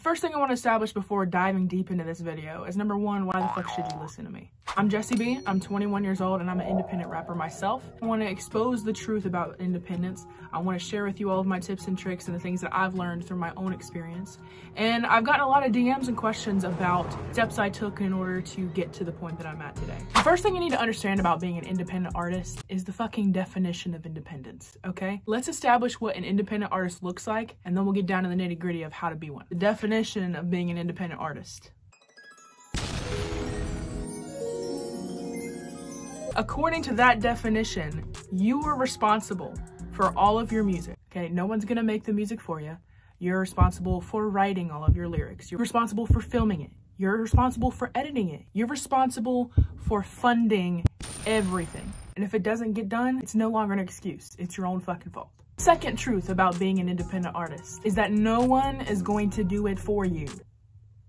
The first thing I want to establish before diving deep into this video is number one, why the fuck should you listen to me? I'm Jessie B. I'm 21 years old and I'm an independent rapper myself. I want to expose the truth about independence. I want to share with you all of my tips and tricks and the things that I've learned through my own experience. And I've gotten a lot of DMs and questions about steps I took in order to get to the point that I'm at today. The first thing you need to understand about being an independent artist is the fucking definition of independence, okay? Let's establish what an independent artist looks like and then we'll get down to the nitty gritty of how to be one. The definition of being an independent artist. According to that definition, you are responsible for all of your music. Okay, no one's gonna make the music for you. You're responsible for writing all of your lyrics. You're responsible for filming it. You're responsible for editing it. You're responsible for funding everything. And if it doesn't get done, it's no longer an excuse. It's your own fucking fault. Second truth about being an independent artist is that no one is going to do it for you.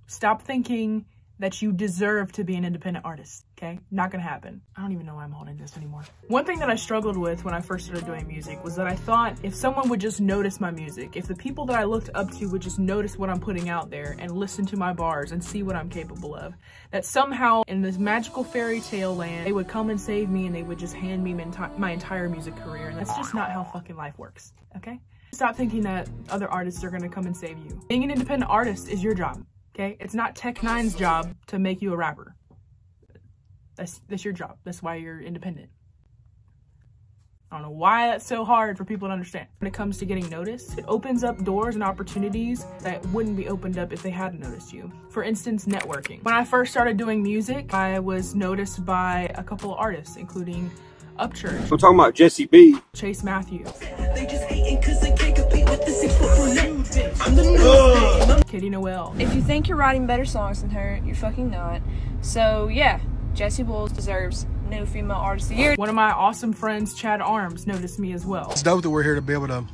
Stop thinking that you deserve to be an independent artist, okay? Not gonna happen. I don't even know why I'm holding this anymore. One thing that I struggled with when I first started doing music was that I thought if someone would just notice my music, if the people that I looked up to would just notice what I'm putting out there and listen to my bars and see what I'm capable of, that somehow in this magical fairy tale land, they would come and save me and they would just hand me my entire music career. And that's just not how fucking life works, okay? Stop thinking that other artists are gonna come and save you. Being an independent artist is your job okay? It's not Tech N9ne's job to make you a rapper. That's, that's your job. That's why you're independent. I don't know why that's so hard for people to understand. When it comes to getting noticed, it opens up doors and opportunities that wouldn't be opened up if they hadn't noticed you. For instance, networking. When I first started doing music, I was noticed by a couple of artists, including Upchurch. I'm talking about Jessie B. Chase Matthews. Katie Noel. If you think you're writing better songs than her, you're fucking not. So yeah, Jessie Boyles deserves no female artist of the year. One of my awesome friends, Chad Arms, noticed me as well. It's dope that we're here to be able to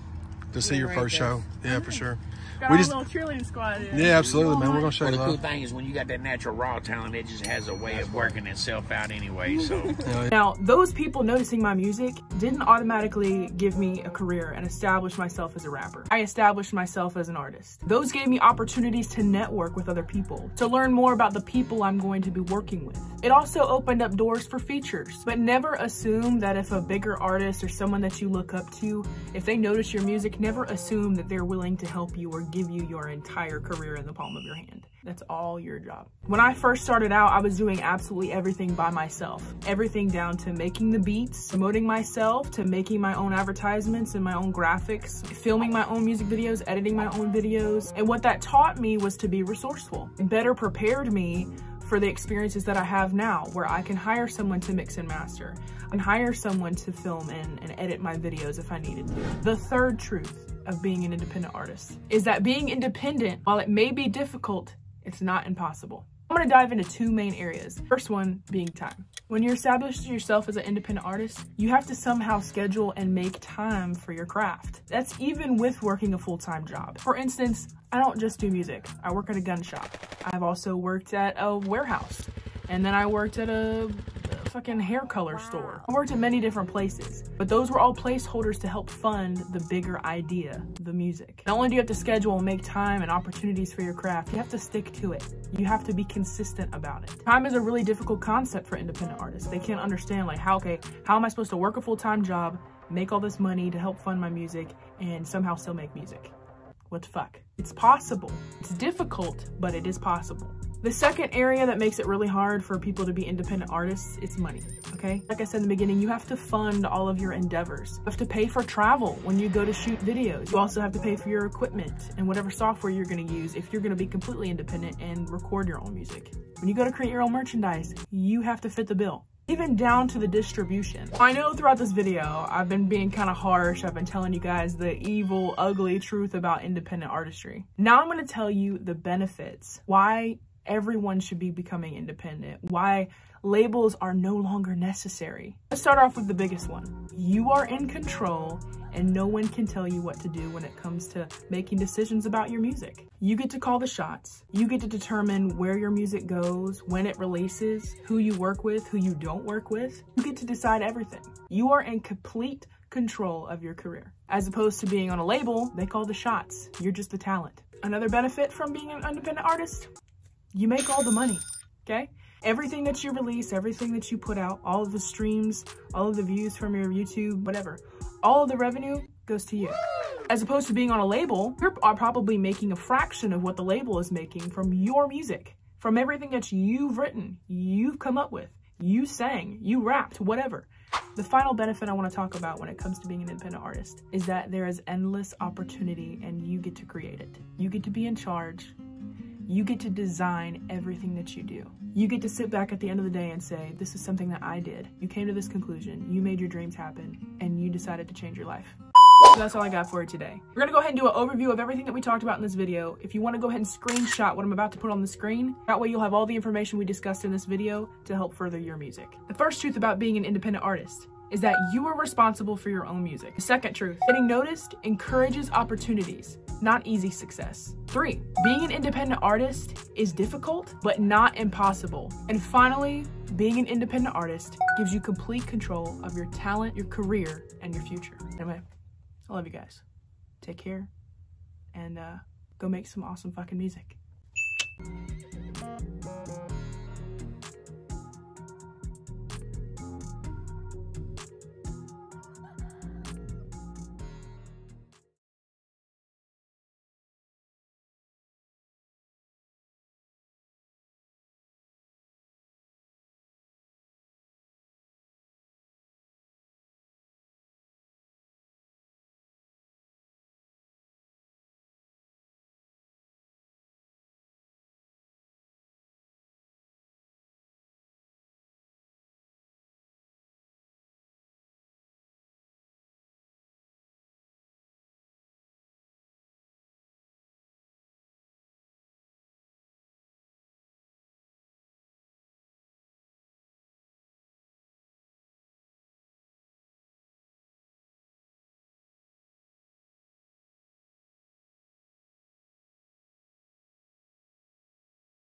to see your first show. Yeah, for sure. Got we just, little cheerleading squad. Yeah, absolutely, man. We're gonna show well, you. The cool thing is when you got that natural raw talent, it just has a way of working itself out anyway. So now, those people noticing my music didn't automatically give me a career and establish myself as a rapper. I established myself as an artist. Those gave me opportunities to network with other people, to learn more about the people I'm going to be working with. It also opened up doors for features, but never assume that if a bigger artist or someone that you look up to, if they notice your music, never assume that they're willing to help you or give you your entire career in the palm of your hand. That's all your job. When I first started out, I was doing absolutely everything by myself. Everything down to making the beats, promoting myself, to making my own advertisements and my own graphics, filming my own music videos, editing my own videos. And what that taught me was to be resourceful. It better prepared me for the experiences that I have now where I can hire someone to mix and master. and hire someone to film and, and edit my videos if I needed to. The third truth of being an independent artist is that being independent, while it may be difficult, it's not impossible. I'm gonna dive into two main areas. First one being time. When you're established yourself as an independent artist, you have to somehow schedule and make time for your craft. That's even with working a full-time job. For instance, I don't just do music. I work at a gun shop. I've also worked at a warehouse. And then I worked at a fucking hair color store. I worked at many different places, but those were all placeholders to help fund the bigger idea, the music. Not only do you have to schedule and make time and opportunities for your craft, you have to stick to it. You have to be consistent about it. Time is a really difficult concept for independent artists. They can't understand like how, okay, how am I supposed to work a full-time job, make all this money to help fund my music, and somehow still make music? What the fuck? It's possible. It's difficult, but it is possible. The second area that makes it really hard for people to be independent artists, it's money, okay? Like I said in the beginning, you have to fund all of your endeavors. You have to pay for travel when you go to shoot videos. You also have to pay for your equipment and whatever software you're gonna use if you're gonna be completely independent and record your own music. When you go to create your own merchandise, you have to fit the bill even down to the distribution. I know throughout this video, I've been being kind of harsh. I've been telling you guys the evil, ugly truth about independent artistry. Now I'm going to tell you the benefits, why everyone should be becoming independent, why labels are no longer necessary. Let's start off with the biggest one. You are in control and no one can tell you what to do when it comes to making decisions about your music. You get to call the shots. You get to determine where your music goes, when it releases, who you work with, who you don't work with. You get to decide everything. You are in complete control of your career. As opposed to being on a label, they call the shots. You're just the talent. Another benefit from being an independent artist, you make all the money, okay? Everything that you release, everything that you put out, all of the streams, all of the views from your YouTube, whatever, all of the revenue goes to you. As opposed to being on a label, you're probably making a fraction of what the label is making from your music, from everything that you've written, you've come up with, you sang, you rapped, whatever. The final benefit I want to talk about when it comes to being an independent artist is that there is endless opportunity and you get to create it. You get to be in charge. You get to design everything that you do. You get to sit back at the end of the day and say, this is something that I did. You came to this conclusion, you made your dreams happen, and you decided to change your life. So that's all I got for you today. We're gonna go ahead and do an overview of everything that we talked about in this video. If you wanna go ahead and screenshot what I'm about to put on the screen, that way you'll have all the information we discussed in this video to help further your music. The first truth about being an independent artist is that you are responsible for your own music. The second truth, getting noticed encourages opportunities, not easy success. Three, being an independent artist is difficult, but not impossible. And finally, being an independent artist gives you complete control of your talent, your career, and your future. Anyway, I love you guys. Take care and uh, go make some awesome fucking music.